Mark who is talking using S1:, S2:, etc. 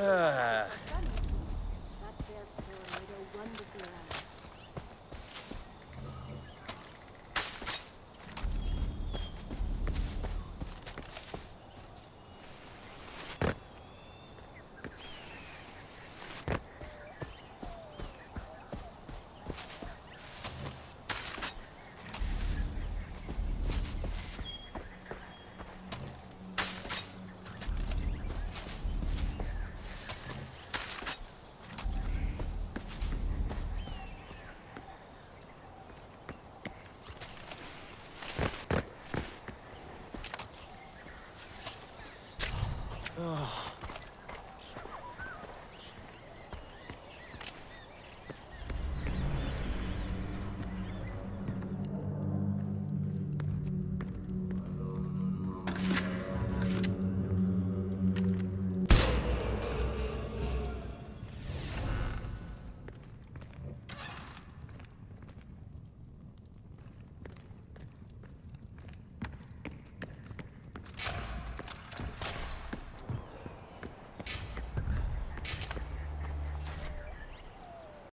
S1: Uh, oh,